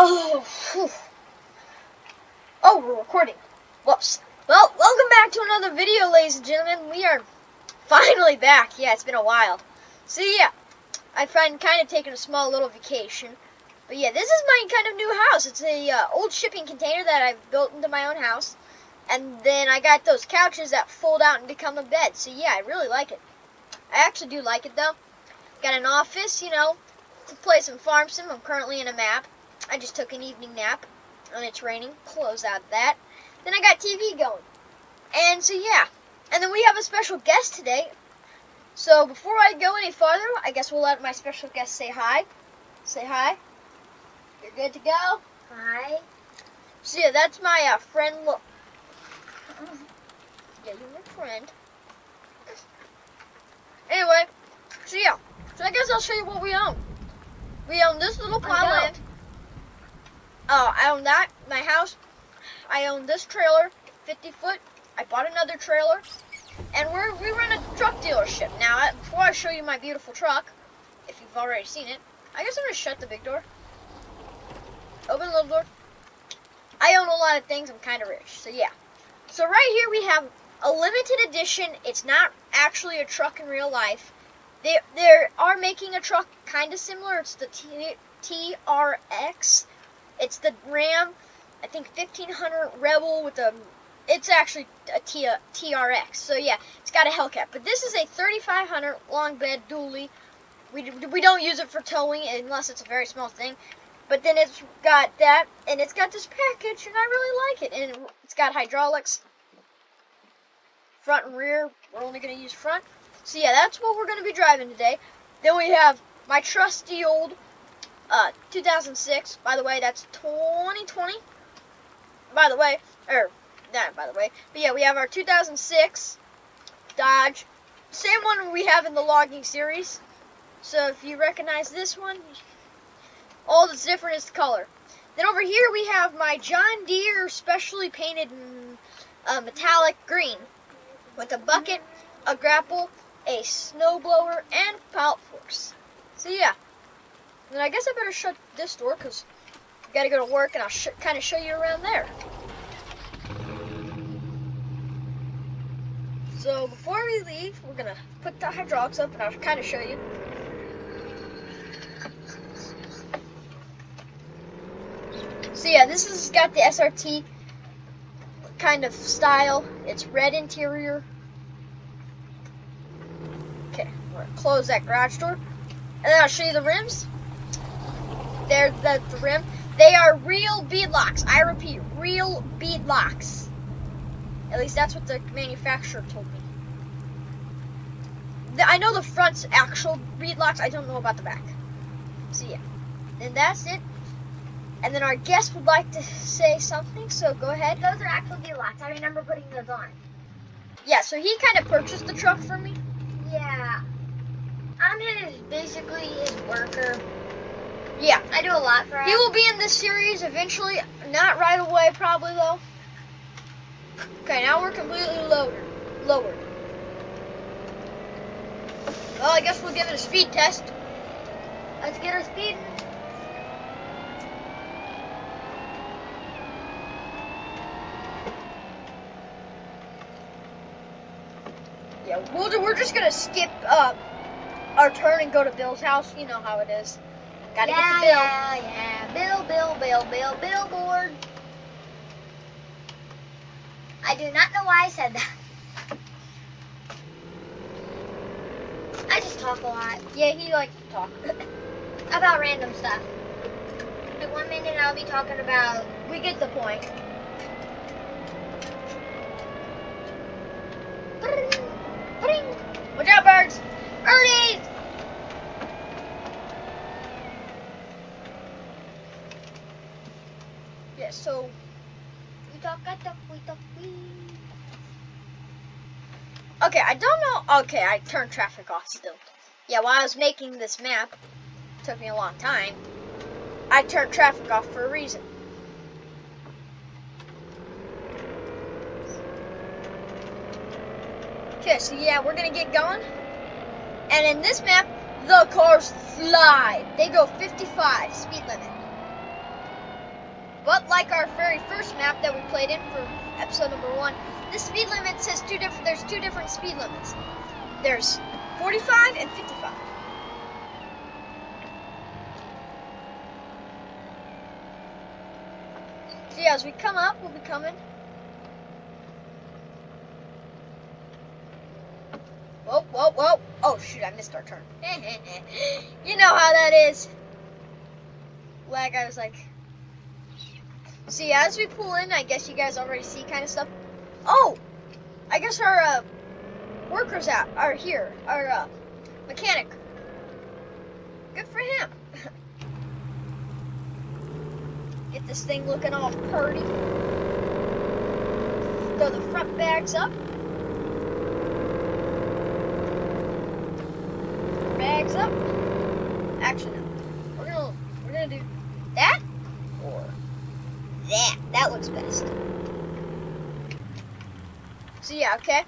Oh, oh, we're recording. Whoops. Well, welcome back to another video, ladies and gentlemen. We are finally back. Yeah, it's been a while. So yeah, I've been kind of taking a small little vacation. But yeah, this is my kind of new house. It's a uh, old shipping container that I've built into my own house. And then I got those couches that fold out and become a bed. So yeah, I really like it. I actually do like it though. Got an office, you know, to play some farm sim. I'm currently in a map. I just took an evening nap and it's raining. Close out that. Then I got TV going. And so yeah. And then we have a special guest today. So before I go any farther, I guess we'll let my special guest say hi. Say hi. You're good to go? Hi. So yeah, that's my uh, friend. Lo- yeah, you're my friend. Anyway, so yeah, so I guess I'll show you what we own. We own this little plot of land. Uh, I own that, my house. I own this trailer, 50 foot. I bought another trailer, and we're we run a truck dealership. Now, before I show you my beautiful truck, if you've already seen it, I guess I'm gonna shut the big door. Open the little door. I own a lot of things. I'm kind of rich, so yeah. So right here we have a limited edition. It's not actually a truck in real life. They they are making a truck kind of similar. It's the T, TRX. It's the Ram, I think 1500 Rebel with a. It's actually a T, uh, TRX. So yeah, it's got a Hellcat. But this is a 3500 long bed dually. We we don't use it for towing unless it's a very small thing. But then it's got that, and it's got this package, and I really like it. And it's got hydraulics, front and rear. We're only going to use front. So yeah, that's what we're going to be driving today. Then we have my trusty old uh, 2006. By the way, that's 2020. By the way, or not by the way, but yeah, we have our 2006 Dodge. Same one we have in the logging series. So if you recognize this one, all that's different is the color. Then over here we have my John Deere specially painted mm, uh, metallic green with a bucket, a grapple, a snowblower, and pallet forks. So yeah. Then I guess I better shut this door because I gotta go to work and I'll kind of show you around there. So before we leave, we're gonna put the hydraulics up and I'll kind of show you. So yeah, this has got the SRT kind of style. It's red interior. Okay, we're gonna close that garage door. And then I'll show you the rims. They're the, rim. They are real bead locks. I repeat, real bead locks. At least that's what the manufacturer told me. The- I know the front's actual bead locks. I don't know about the back. So yeah. And that's it. And then our guest would like to say something, so go ahead. Those are actual D-locks. I remember putting those on. Yeah, so he kind of purchased the truck for me. Yeah. I'm his, basically his worker. Yeah. I do a lot for him. He will be in this series eventually. Not right away, probably, though. Okay, now we're completely lowered. Lowered. Well, I guess we'll give it a speed test. Let's get her speeding. Yeah, we'll, do- we're just going to skip uh, our turn and go to Bill's house. You know how it is. Gotta yeah, get to Bill. yeah, yeah. Bill, Bill, Bill, Bill, billboard. I do not know why I said that. I just talk a lot Yeah, he likes to talk. about random stuff. Like one minute I'll be talking about we get the point. Watch out, birds! Ernie's. Yeah, so We talk, talk, we talk, we. Okay, I don't know. Okay, I turned traffic off still. Yeah, while I was making this map, took me a long time. I turned traffic off for a reason. Okay, so yeah, we're gonna get going. And in this map, the cars fly. They go 55 speed limit. But like our very first map that we played in for episode number one, the speed limit says two different. There's two different speed limits. There's 45 and 55. So yeah, as we come up, we'll be coming. Whoa, whoa, whoa. Oh, shoot, I missed our turn. you know how that is. Lag, I was like. See, as we pull in, I guess you guys already see kind of stuff. Oh! I guess our uh, workers out are here. Our uh, mechanic. Good for him. Get this thing looking all purty. Throw the front bags up. Bags up. Actually, no. We're gonna we're gonna do that or that. That looks best. So yeah, okay.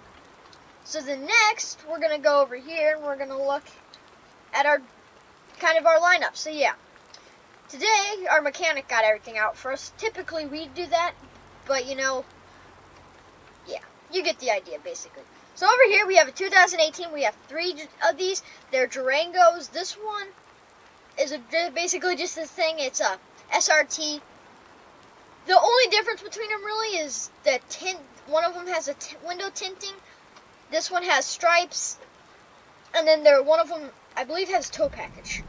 So the next, we're gonna go over here and we're gonna look at our kind of our lineup. So yeah, today our mechanic got everything out for us. Typically we do that, but you know, yeah, you get the idea basically. So over here we have a 2018. We have three of these. They're Durangos. This one is a, basically just this thing. It's a SRT. The only difference between them really is the tint. One of them has a window tinting. This one has stripes, and then there one of them I believe has tow package.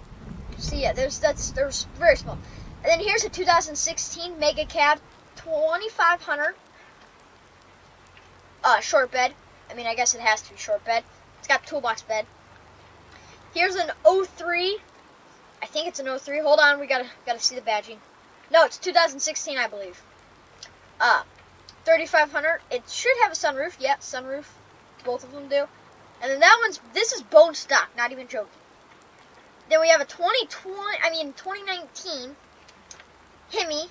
So yeah, there's that's there's very small. And then here's a 2016 Mega Cab 2500 uh, short bed. I mean, I guess it has to be short bed. It's got toolbox bed. Here's an 03. I think it's an 03. Hold on, we gotta gotta see the badging. No, it's 2016, I believe. Uh, 3500. It should have a sunroof. Yeah, sunroof. Both of them do. And then that one's, this is bone stock, not even joking. Then we have a 2020, I mean 2019 Hemi,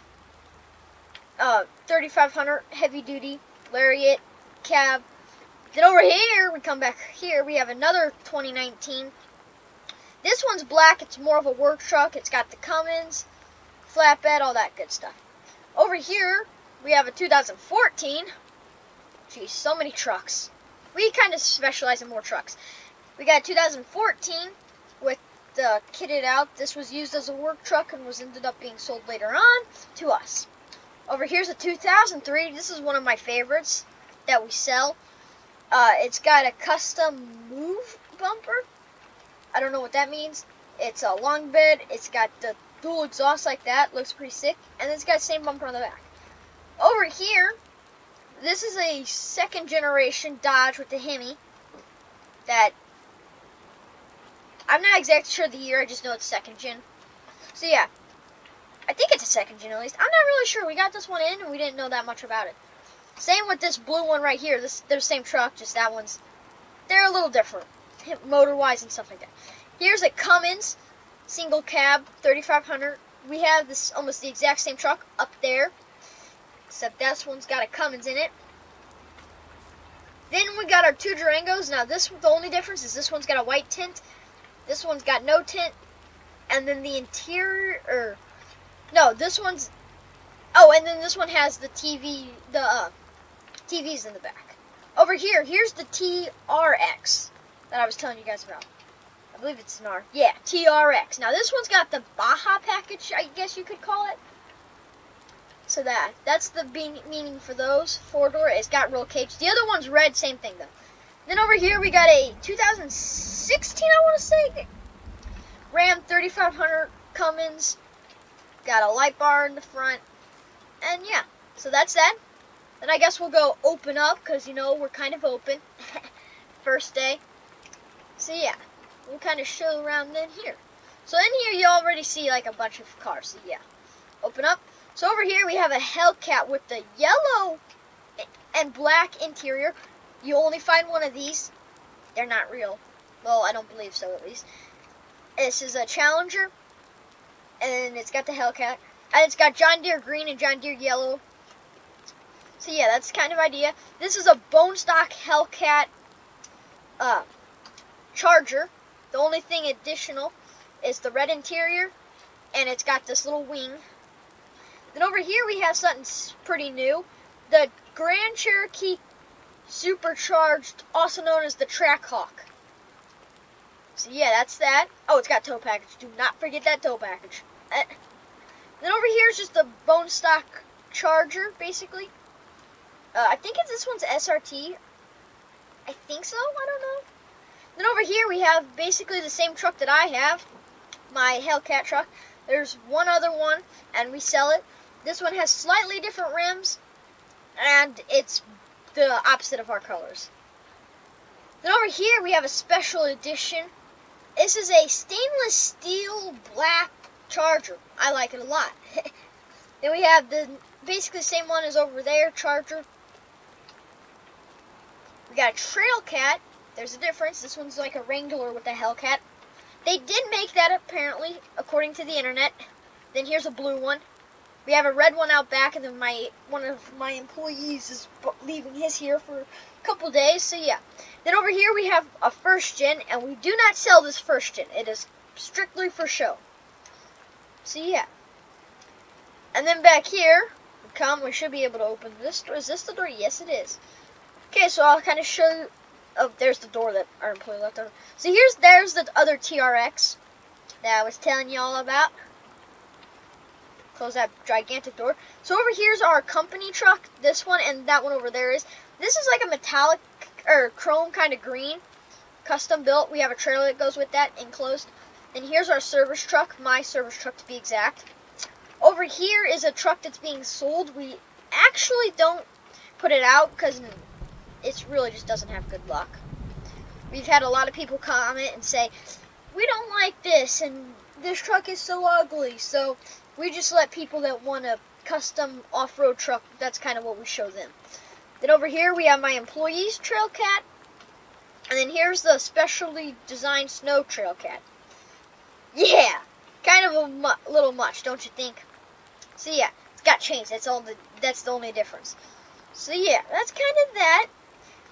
uh, 3500 heavy duty Lariat cab. Then over here, we come back here, we have another 2019. This one's black, it's more of a work truck. It's got the Cummins, flatbed, all that good stuff. Over here, we have a 2014. Geez, so many trucks. We kind of specialize in more trucks. We got 2014 with the kitted out. This was used as a work truck and was ended up being sold later on to us. Over here's a 2003. This is one of my favorites that we sell. Uh, it's got a custom move bumper. I don't know what that means. It's a long bed. It's got the dual exhaust like that. Looks pretty sick. And it's got the same bumper on the back. Over here, this is a second generation Dodge with the Hemi that I'm not exactly sure the year, I just know it's second gen. So yeah, I think it's a second gen at least. I'm not really sure. We got this one in and we didn't know that much about it. Same with this blue one right here. This they're the same truck, just that one's they're a little different motor wise and stuff like that. Here's a Cummins single cab 3500. We have this almost the exact same truck up there except this one's got a Cummins in it. Then we got our two Durangos. Now this, the only difference is this one's got a white tint. This one's got no tint. And then the interior, or, no, this one's, oh, and then this one has the TV, the uh, TVs in the back. Over here, here's the TRX that I was telling you guys about. I believe it's an R. Yeah, TRX. Now this one's got the Baja package, I guess you could call it. So that that's the meaning for those four door. It's got roll cage. The other one's red, same thing though. Then over here we got a 2016, I want to say, Ram 3500 Cummins. Got a light bar in the front, and yeah. So that's that. Then I guess we'll go open up because you know we're kind of open. First day. So yeah, we'll kind of show around then here. So in here you already see like a bunch of cars. So yeah, open up. So over here we have a Hellcat with the yellow and black interior. You only find one of these. They're not real. Well, I don't believe so at least. This is a Challenger. And it's got the Hellcat. And it's got John Deere green and John Deere yellow. So yeah, that's kind of idea. This is a bone stock Hellcat uh, Charger. The only thing additional is the red interior. And it's got this little wing Then over here we have something pretty new. The Grand Cherokee Supercharged, also known as the Trackhawk. So yeah, that's that. Oh, it's got tow package. Do not forget that tow package. Uh, then over here is just the bone stock Charger, basically. Uh, I think this one's SRT. I think so. I don't know. Then over here we have basically the same truck that I have, my Hellcat truck. There's one other one, and we sell it. This one has slightly different rims, and it's the opposite of our colors. Then over here we have a special edition. This is a stainless steel black Charger. I like it a lot. then we have the basically the same one as over there, Charger. We got a Trail Cat. There's a difference. This one's like a Wrangler with a Hellcat. They did make that apparently, according to the internet. Then here's a blue one. We have a red one out back, and then my one of my employees is leaving his here for a couple days. So yeah. Then over here we have a first gen, and we do not sell this first gen. It is strictly for show. So yeah. And then back here, we come. We should be able to open this door. Is this the door? Yes, it is. Okay, so I'll kind of show you. Oh, there's the door that our employee left open. So here's there's the other TRX that I was telling y'all about. Close that gigantic door. So over here's our company truck. This one and that one over there is. This is like a metallic or chrome kind of green, custom built. We have a trailer that goes with that enclosed. And here's our service truck, my service truck to be exact. Over here is a truck that's being sold. We actually don't put it out because it really just doesn't have good luck. We've had a lot of people comment and say, we don't like this and this truck is so ugly. So we just let people that want a custom off-road truck, that's kind of what we show them. Then over here we have my employees Trail Cat. And then here's the specially designed snow Trail Cat. Yeah, kind of a mu- little much, don't you think? So yeah, it's got chains. That's all. The, that's the only difference. So yeah, that's kind of that.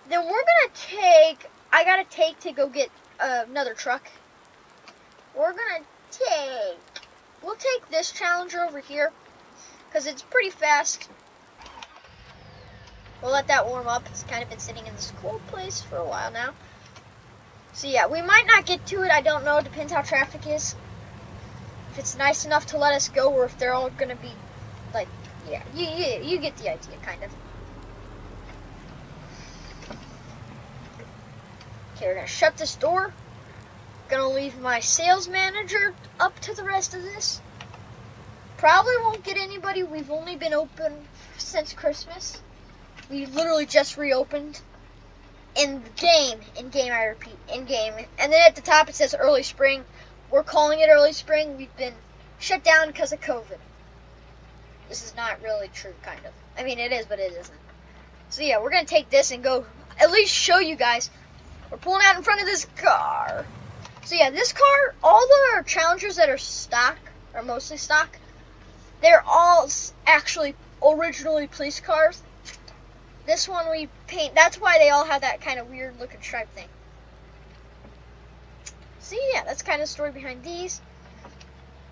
Then we're gonna take. I gotta take to go get uh, another truck. We're gonna take. We'll take this Challenger over here because it's pretty fast. We'll let that warm up. It's kind of been sitting in this cool place for a while now. So yeah, we might not get to it. I don't know. It Depends how traffic is. If it's nice enough to let us go, or if they're all gonna be like, yeah, you you, you get the idea, kind of. Okay, we're gonna shut this door. Leave my sales manager up to the rest of this. Probably won't get anybody. We've only been open since Christmas. We literally just reopened in game. In game, I repeat, in game. And then at the top it says early spring. We're calling it early spring. We've been shut down because of COVID. This is not really true, kind of. I mean, it is, but it isn't. So yeah, we're gonna take this and go at least show you guys. We're pulling out in front of this car. So yeah, this car, all the Challengers that are stock, are mostly stock, they're all actually originally police cars. This one we paint, that's why they all have that kind of weird looking stripe thing. So yeah, that's kind of the story behind these.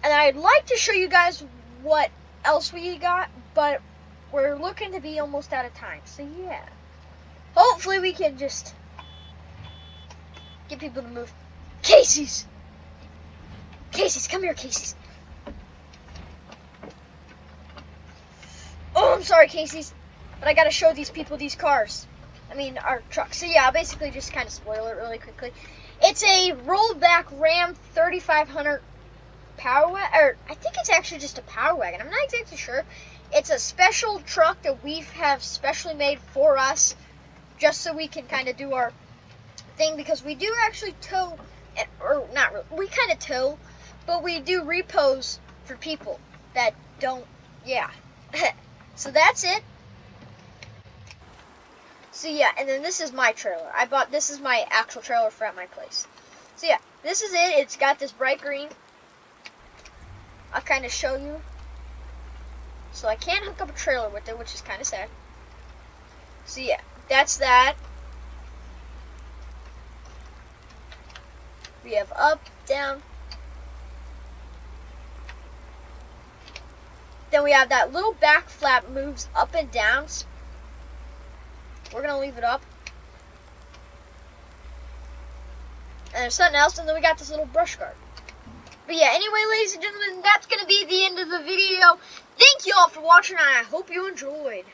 And I'd like to show you guys what else we got, but we're looking to be almost out of time. So yeah. Hopefully we can just get people to move. Casey's! Casey's, come here, Casey's. Oh, I'm sorry, Casey's, but I gotta show these people these cars. I mean, our trucks. So yeah, I'll basically just kind of spoil it really quickly. It's a rollback Ram 3500 Power Wagon, or I think it's actually just a Power Wagon. I'm not exactly sure. It's a special truck that we have specially made for us, just so we can kind of do our thing because we do actually tow, or not, really, we kind of tow, but we do repos for people that don't, yeah. so that's it. So yeah, and then this is my trailer. I bought this is my actual trailer for at my place. So yeah, this is it. It's got this bright green. I'll kind of show you. So I can't hook up a trailer with it, which is kind of sad. So yeah, that's that. We have up, down, Then we have that little back flap moves up and down. We're gonna leave it up. And there's something else, and then we got this little brush guard. But yeah, anyway, ladies and gentlemen, that's gonna be the end of the video. Thank you all for watching, and I hope you enjoyed.